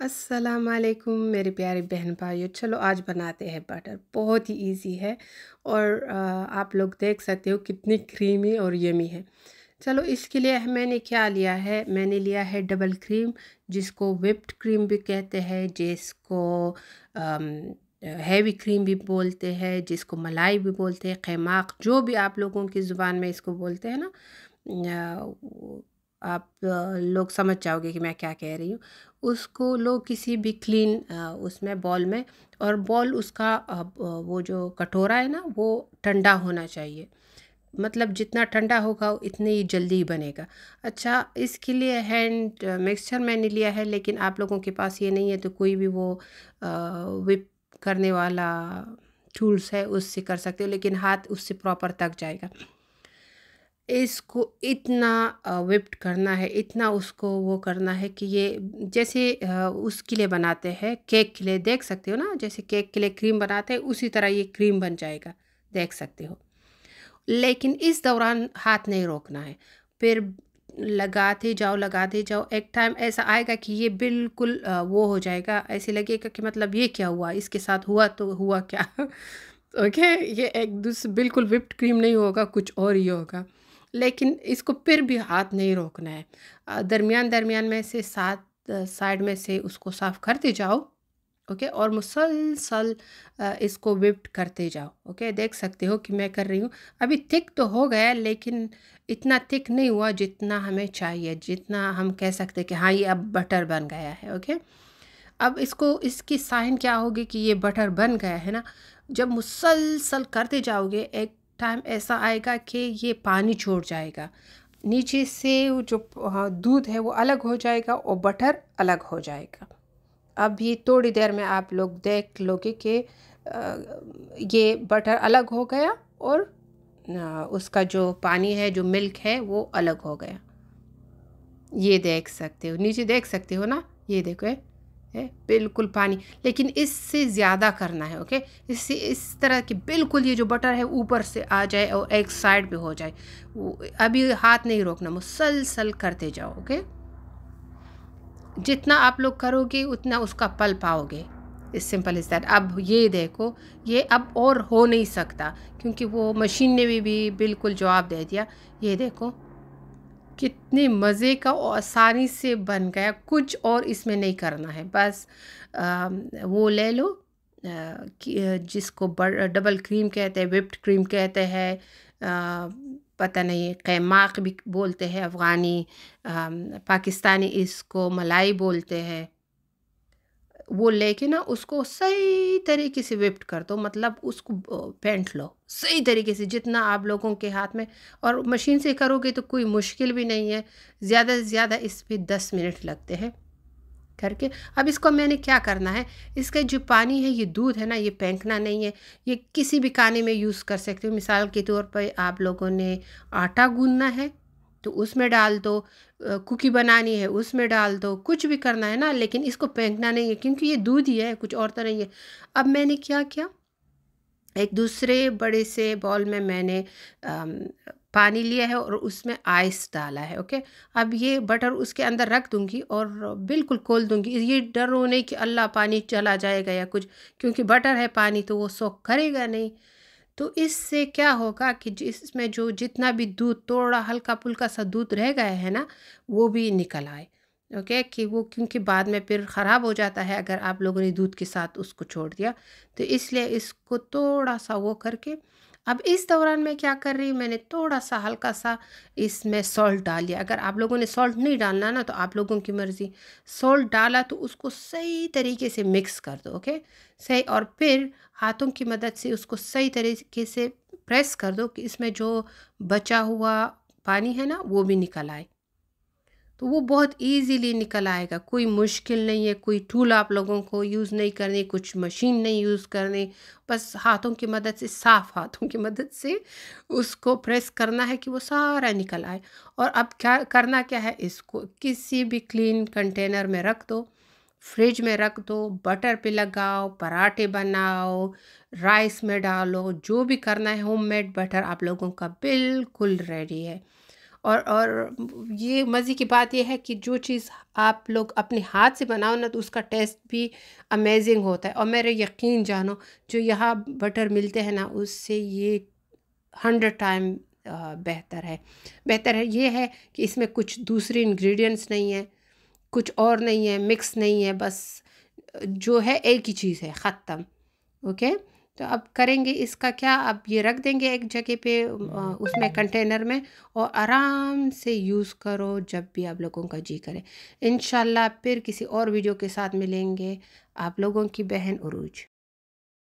अस्सलाम वालेकुम मेरे प्यारे बहन भाइयों। चलो, आज बनाते हैं बटर बहुत ही इजी है और आप लोग देख सकते हो कितनी क्रीमी और यमी है। चलो, इसके लिए मैंने क्या लिया है? मैंने लिया है डबल क्रीम जिसको विप्ड क्रीम भी कहते हैं, जिसको हैवी क्रीम भी बोलते हैं, जिसको मलाई भी बोलते हैं, खैमाक, जो भी आप लोगों की ज़ुबान में इसको बोलते हैं ना आप लोग समझ जाओगे कि मैं क्या कह रही हूँ। उसको लो किसी भी क्लीन उसमें बॉल में और बॉल उसका वो जो कटोरा है ना, वो ठंडा होना चाहिए। मतलब जितना ठंडा होगा, इतने ही जल्दी ही बनेगा। अच्छा इसके लिए हैंड मिक्सचर मैंने लिया है, लेकिन आप लोगों के पास ये नहीं है तो कोई भी वो विप करने वाला टूल्स है, उससे कर सकते हो, लेकिन हाथ उससे प्रॉपर तक जाएगा। इसको इतना विप्ट करना है, इतना उसको वो करना है कि ये जैसे उसके लिए बनाते हैं केक के लिए देख सकते हो ना? जैसे केक के लिए क्रीम बनाते हैं, उसी तरह ये क्रीम बन जाएगा, देख सकते हो। लेकिन इस दौरान हाथ नहीं रोकना है। फिर लगाते जाओ लगाते जाओ, एक टाइम ऐसा आएगा कि ये बिल्कुल वो हो जाएगा, ऐसे लगेगा कि मतलब ये क्या हुआ? इसके साथ हुआ तो हुआ क्या? ओके? okay? ये एक दूसरे बिल्कुल विप्ड क्रीम नहीं होगा, कुछ और ही होगा। लेकिन इसको फिर भी हाथ नहीं रोकना है। दरमियान दरमियान में से साथ साइड में से उसको साफ़ करते जाओ, ओके, और मुसलसल इसको विप्ट करते जाओ, ओके, देख सकते हो कि मैं कर रही हूँ। अभी थिक तो हो गया लेकिन इतना थिक नहीं हुआ जितना हमें चाहिए, जितना हम कह सकते कि हाँ ये अब बटर बन गया है, ओके। अब इसको, इसकी साइन क्या होगी कि ये बटर बन गया है ना? जब मुसलसल करते जाओगे, एक टाइम ऐसा आएगा कि ये पानी छोड़ जाएगा। नीचे से जो दूध है वो अलग हो जाएगा और बटर अलग हो जाएगा। अब अभी थोड़ी देर में आप लोग देख लोगे कि ये बटर अलग हो गया और उसका जो पानी है, जो मिल्क है, वो अलग हो गया। ये देख सकते हो, नीचे देख सकते हो ना? ये देखो है? बिल्कुल पानी। लेकिन इससे ज़्यादा करना है ओके? इससे इस तरह की बिल्कुल ये जो बटर है ऊपर से आ जाए और एक साइड पे हो जाए अभी हाथ नहीं रोकना मुसलसल करते जाओ ओके? जितना आप लोग करोगे उतना उसका पल पाओगे। इस सिंपल इज़ दैट। अब ये देखो ये अब और हो नहीं सकता क्योंकि वो मशीन ने भी, भी बिल्कुल जवाब दे दिया। ये देखो कितने मज़े का और आसानी से बन गया। कुछ और इसमें नहीं करना है। बस आ, वो ले लो आ, जिसको बड़ डबल क्रीम कहते हैं विप्ड क्रीम कहते हैं पता नहीं कैमाक भी बोलते हैं अफ़गानी पाकिस्तानी इसको मलाई बोलते हैं। वो लेके ना उसको सही तरीके से विप्ट कर दो मतलब उसको पेंट लो। सही तरीके से, जितना आप लोगों के हाथ में, और मशीन से करोगे तो कोई मुश्किल भी नहीं है। ज़्यादा से ज़्यादा इस पर दस मिनट लगते हैं करके। अब इसको मैंने क्या करना है, इसका जो पानी है, ये दूध है ना, ये फेंकना नहीं है। ये किसी भी खाने में यूज़ कर सकते हो। मिसाल के तौर पर आप लोगों ने आटा गूंदना है तो उसमें डाल दो कुकी बनानी है उसमें डाल दो, कुछ भी करना है ना, लेकिन इसको फेंकना नहीं है क्योंकि ये दूध ही है, कुछ और तो नहीं है। अब मैंने क्या किया? एक दूसरे बड़े से बॉल में मैंने पानी लिया है और उसमें आइस डाला है, ओके? अब ये बटर उसके अंदर रख दूँगी और बिल्कुल खोल दूँगी। ये डर हो नहीं कि अल्लाह पानी चला जाएगा या कुछ, क्योंकि बटर है पानी तो वो सोख करेगा नहीं। तो इससे क्या होगा कि जिसमें जो जितना भी दूध थोड़ा हल्का फुल्का सा दूध रह गया है ना, वो भी निकल आए। ओके? कि वो, क्योंकि बाद में फिर ख़राब हो जाता है अगर आप लोगों ने दूध के साथ उसको छोड़ दिया। तो इसलिए इसको थोड़ा सा वो करके अब इस दौरान मैं क्या कर रही हूँ? मैंने थोड़ा सा हल्का सा इसमें सॉल्ट डाल लिया। अगर आप लोगों ने सॉल्ट नहीं डालना ना तो आप लोगों की मर्ज़ी। सॉल्ट डाला तो उसको सही तरीके से मिक्स कर दो ओके सही और फिर हाथों की मदद से उसको सही तरीके से प्रेस कर दो कि इसमें जो बचा हुआ पानी है ना, वो भी निकल आए। तो वो बहुत इजीली निकल आएगा। कोई मुश्किल नहीं है, कोई टूल आप लोगों को यूज़ नहीं करनी, कुछ मशीन नहीं यूज़ करनी, बस हाथों की मदद से, साफ़ हाथों की मदद से उसको प्रेस करना है कि वो सारा निकल आए। और अब क्या करना क्या है? इसको किसी भी क्लीन कंटेनर में रख दो फ्रिज में रख दो बटर पे लगाओ, पराठे बनाओ राइस में डालो, जो भी करना है होममेड बटर आप लोगों का बिल्कुल रेडी है। और और ये मज़े की बात यह है कि जो चीज़ आप लोग अपने हाथ से बनाओ ना तो उसका टेस्ट भी अमेजिंग होता है। और मेरे यकीन जानो, जो यहाँ बटर मिलते हैं ना, उससे ये हंड्रेड टाइम बेहतर है। बेहतर है ये है कि इसमें कुछ दूसरे इंग्रेडिएंट्स नहीं है, कुछ और नहीं है मिक्स नहीं है, बस जो है एक ही चीज़ है, ख़त्म ओके तो अब करेंगे इसका क्या? अब ये रख देंगे एक जगह पे उसमें कंटेनर में और आराम से यूज़ करो जब भी आप लोगों का जी करे। इन फिर किसी और वीडियो के साथ मिलेंगे। आप लोगों की बहन उरूज।